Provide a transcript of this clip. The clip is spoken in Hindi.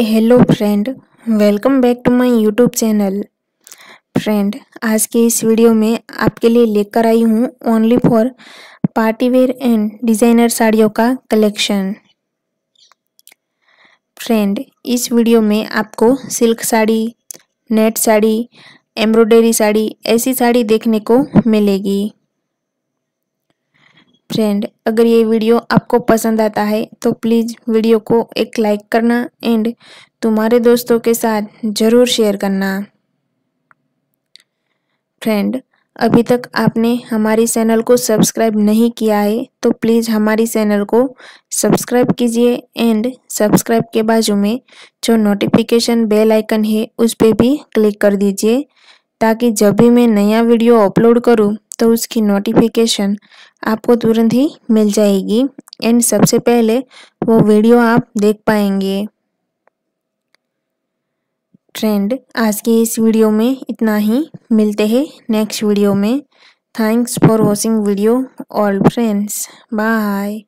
Hello friend welcome back to my YouTube channel friend आज के इस वीडियो में आपके लिए लेकर आई हूँ only for party wear and designer साड़ियों का कलेक्शन फ्रेंड इस वीडियो में आपको silk sari net sari embroidery sari, ऐसी साड़ी देखने को मिलेगी। फ्रेंड अगर ये वीडियो आपको पसंद आता है तो प्लीज़ वीडियो को एक लाइक करना एंड तुम्हारे दोस्तों के साथ ज़रूर शेयर करना। फ्रेंड अभी तक आपने हमारी चैनल को सब्सक्राइब नहीं किया है तो प्लीज़ हमारी चैनल को सब्सक्राइब कीजिए एंड सब्सक्राइब के बाजू में जो नोटिफिकेशन बेल आइकन है, उस पर भी क्लिक कर दीजिए, ताकि जब भी मैं नया वीडियो अपलोड करूँ तो उसकी नोटिफिकेशन आपको तुरंत ही मिल जाएगी। एंड सबसे पहले वो वीडियो आप देख पाएँगे। ट्रेंड आज के इस वीडियो में इतना ही। मिलते हैं नेक्स्ट वीडियो में। Thanks for watching video all friends bye